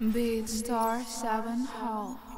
Beat Star 7 Hall.